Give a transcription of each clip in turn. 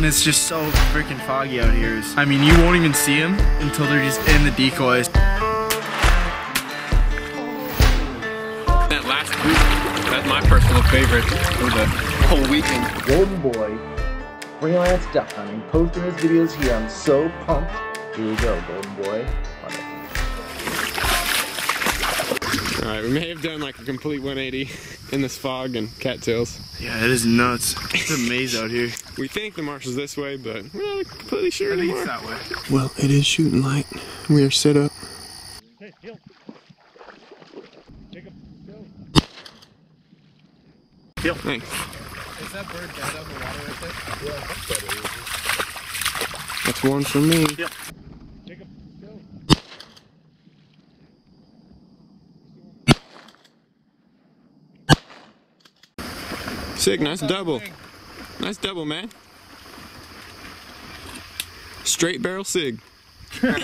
and it's just so freaking foggy out here. I mean, you won't even see them until they're just in the decoys. That last group, that's my personal favorite for the whole weekend. Golden Boy, freelance duck hunting, posting his videos here. I'm so pumped. Here we go, Golden Boy. Alright, we may have done like a complete 180 in this fog and cattails. Yeah, it is nuts. It's a maze out here. We think the marsh is this way, but we're not completely sure anymore. that way. Well, it is shooting light. We are set up. Hill. Thanks. Is that bird dead on the water right there? Yeah, that's better. That's one for me. Sick, nice double. Nice double, man. Straight barrel sig. Barrel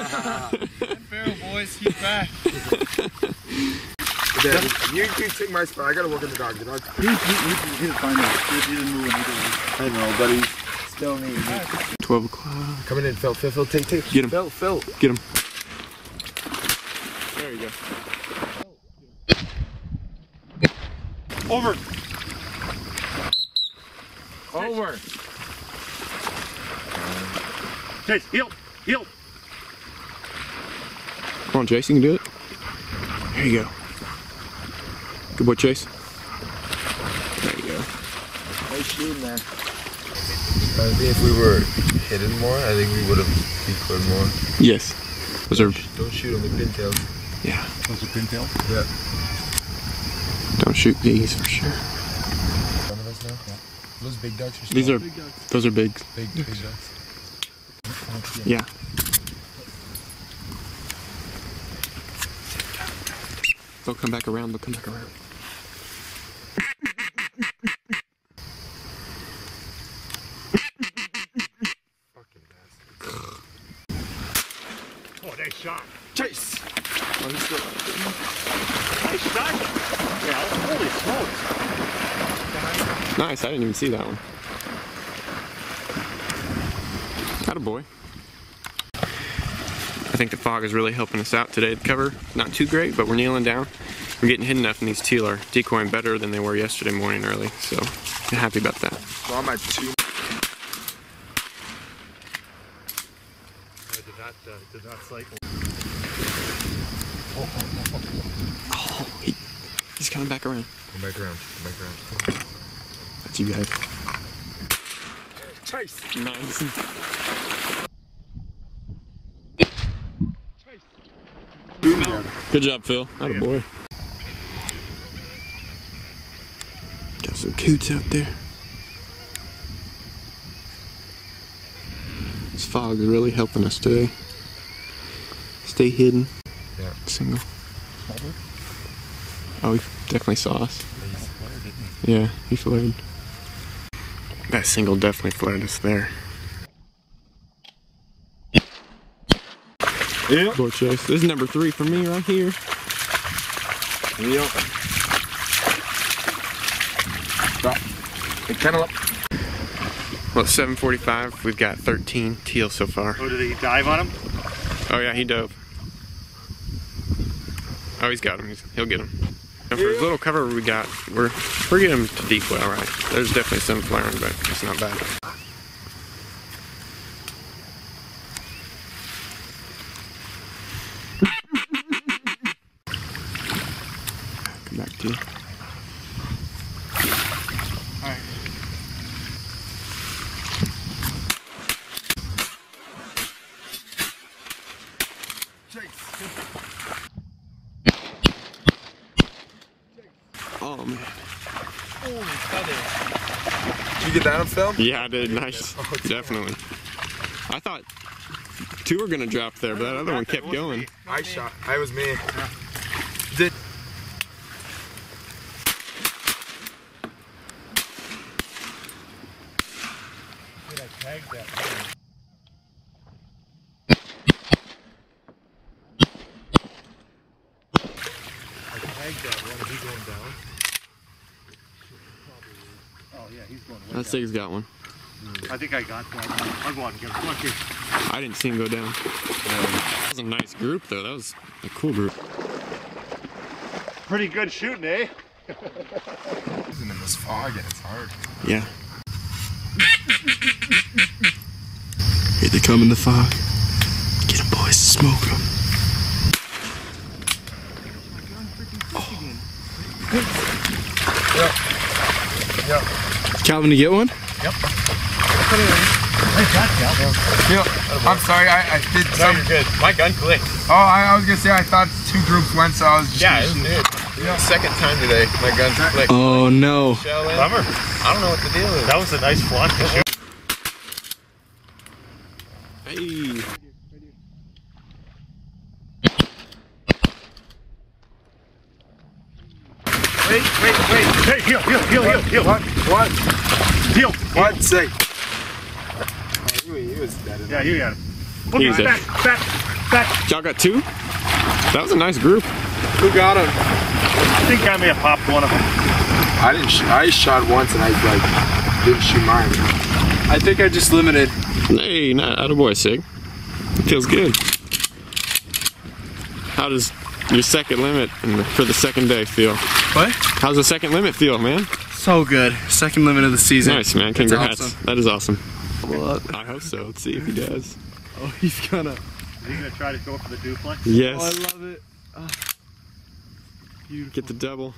boys, he's back. Dad, you, you take my spot. I gotta work in the dog. The dog. He, he, he, he didn't find out. He, he didn't move when. I know, but he's still me. 12 o'clock. Coming in, Phil. Phil, Phil, take, take. Get him. Phil, Phil. Get him. There you go. Over. Over. Chase, heel, heel. Come on, Chase, you can do it. There you go. Good boy, Chase. There you go. Nice shooting, man. I think if we were hidden more, I think we would have decoyed more. Yes. Those are, Don't shoot them with pintails. yeah. Those are pintail. Yeah. Don't shoot these for sure. Some of us now. Those big ducks are These are, those are big. big, big ducks. Yeah. They'll come back around, they'll come back around. Oh, nice shot. Chase. Oh, Nice shot. Yeah, holy smokes. Nice, I didn't even see that one. Got a boy. I think the fog is really helping us out today. The cover, not too great, but we're kneeling down. We're getting hidden enough, and these teal are decoying better than they were yesterday morning early, so I'm happy about that. I'm at two. Did not, uh, did not cycle. Oh, he, he's coming back around. Come back around. Come back around. That's you guys. Chase. Nice. Good job, Phil. Not a boy. Got some coots out there. This fog is really helping us today. Stay hidden. Yeah. Single. Oh, he definitely saw us. Yeah, he flared. That single definitely flared us there. Yeah. Boy Chase. This is number three for me right here. Yep. Stop. Hey, kennel up. Well, it's 7:45. We've got 13 teal so far. Oh, did he dive on him? Oh yeah, he dove. Oh, he's got him. He's, he'll get him. And for as little cover we got, we're we're getting him to decoy all right. There's definitely some flaring, but it's not bad. Come back to you. Alright. Oh man. Did you get that on film? Yeah, I did. Nice. Definitely. I thought two were gonna drop there, but that other one kept going. I shot. I was me. Did. Oh, yeah, he's going That Sig's got one. I think I got one. I'll go out and get him. Come. I didn't see him go down. That was a nice group, though. That was a cool group. Pretty good shooting, eh? Isn't in this fog and it's hard. Yeah. Here they come in the fog. Get Get 'em, boys. Smoke 'em. Yep. Calvin, to get one? Yep. Yeah, I'm sorry, I, I did No, some. you're good. My gun clicked. Oh, I, I was gonna say I thought two groups went, so I was just. Yeah, gonna it shoot. did. Second time today, my gun's clicked. Oh no. Shell. Bummer. I don't know what the deal is. That was a nice flock to shoot. Hey. Hey, heel, heel, heel, heel, heel. What? What? Heel. What? Say. Oh, he, he was dead. Yeah, you got him. Put He's him dead. back, back, back. Y'all got two? That was a nice group. Who got him? I think I may have popped one of them. I didn't. Sh- I shot once and I like didn't shoot mine. I think I just limited. Hey, not out of boy, Sig. Feels good. How does your second limit for the second day feel? What? How's the second limit feel, man? So good. Second limit of the season. Nice, man. Congrats. awesome. That is awesome. What? I hope so. Let's see if he does. Oh, he's gonna. Are you gonna try to go for the duplex? Oh, I Yes. love it. Oh. Beautiful. Get the double.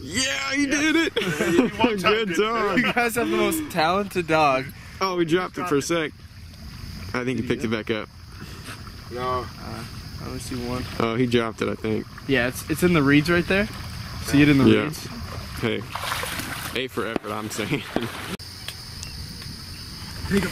Yeah, he did it. one Good dog. You guys have the most talented dog. Oh, we dropped it for a sec. I think he picked it back up. No. Uh, I only see one. Oh, he dropped it, I think. Yeah, it's it's in the reeds right there. See it in the Yeah. reeds. Hey, A for effort, I'm saying. Here you go.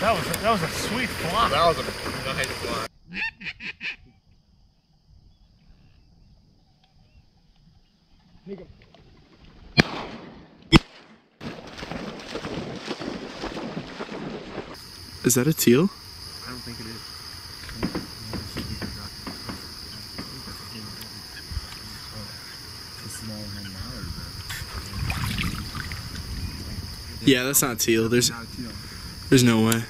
That was a, that was a sweet flock. That was a nice fly. Is that a teal? I don't think it is. Yeah, that's not teal. There's there's no way.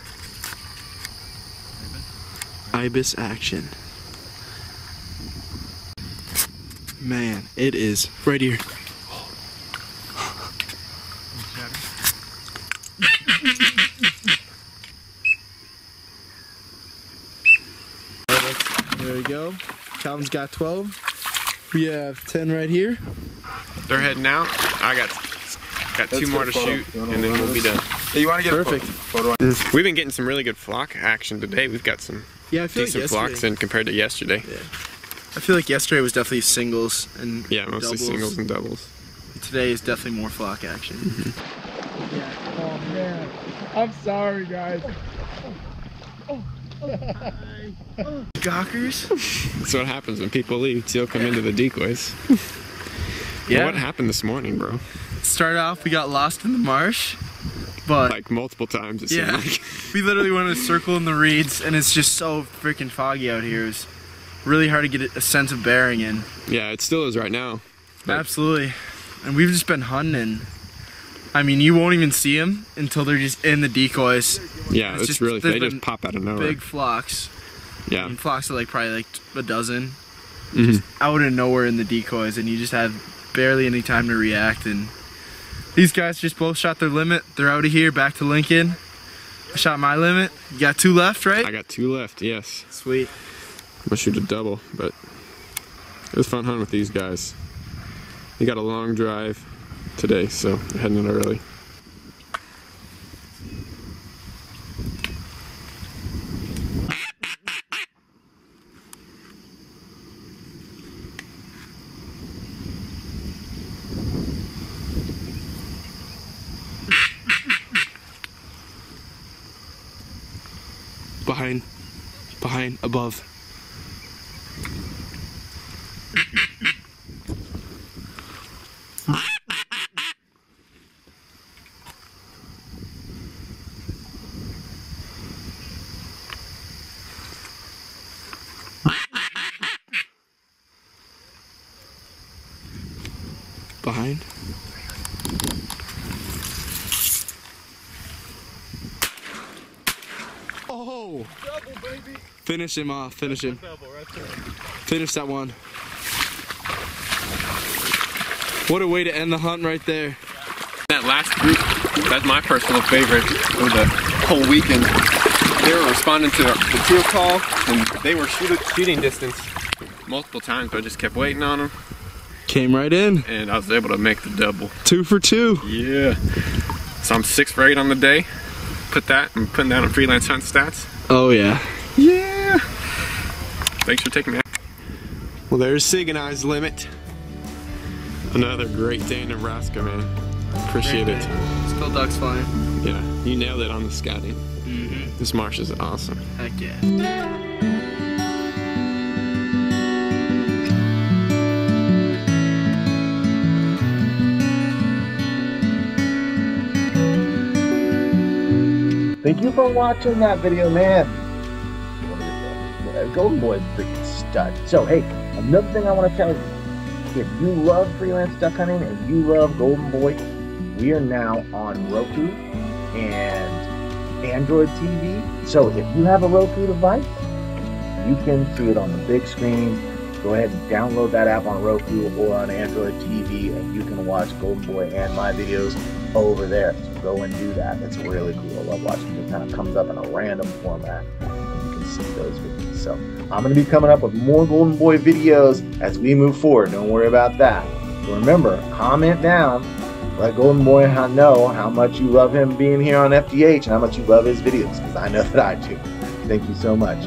Ibis action. Man, it is right here. There we go. Calvin's got 12. We have 10 right here. They're heading out. I got got two Let's more to photo. shoot, and then we'll be done. Hey, you want to get Perfect. a photo? photo? We've been getting some really good flock action today. We've got some Yeah, I feel decent like flocks in compared to yesterday. Yeah. I feel like yesterday was definitely singles and Yeah, mostly doubles. singles and doubles. Today is definitely more flock action. Mm-hmm. Yeah. Oh man, I'm sorry, guys. Oh. Gawkers? That's what happens when people leave. Teal come into the decoys. Yeah. What happened this morning, bro? Started off, we got lost in the marsh, but Like multiple times. It yeah, like. we literally went in a circle in the reeds, and it's just so freaking foggy out here. It's really hard to get a sense of bearing in. Yeah, it still is right now. Absolutely, and we've just been hunting. I mean, you won't even see them until they're just in the decoys. Yeah, It's it's, just- really they just pop out of nowhere. Big flocks. yeah. And flocks of like probably like a dozen. Mhm. out of nowhere in the decoys and you just have barely any time to react and these guys just both shot their limit they're out of here back to lincoln i shot my limit you got two left right I got two left. Yes, sweet I'm gonna shoot a double, but it was fun hunting with these guys. We got a long drive today, so heading in early. behind behind above behind. Oh! Finish him off. Finish him. Finish that one. What a way to end the hunt right there. That last group, that's my personal favorite of the whole weekend. They were responding to the teal call, and they were shoot, shooting distance multiple times, but I just kept waiting on them, Came right in. and I was able to make the double. Two for two. Yeah. So I'm six for eight on the day. Put that, I'm putting that on freelance hunt stats. Oh yeah. Yeah. Thanks for taking me. Well, there's Sig and I's limit. Another great day in Nebraska, man. Appreciate it. Still ducks flying. Yeah, you nailed it on the scouting. Mm-hmm. This marsh is awesome. Heck yeah. Thank you for watching that video, man. Golden Boy freaking stud. So, hey, another thing I want to tell you. If you love freelance duck hunting and you love Golden Boy, we are now on Roku and Android TV. So if you have a Roku device, you can see it on the big screen. Go ahead and download that app on Roku or on Android TV, and you can watch Golden Boy and my videos over there. So go and do that. It's really cool. I love watching it. It kind of comes up in a random format. And you can see those videos. So I'm going to be coming up with more Golden Boy videos as we move forward. Don't worry about that. So remember, comment down. Let Golden Boy know how much you love him being here on FDH and how much you love his videos because I know that I do. Thank you so much.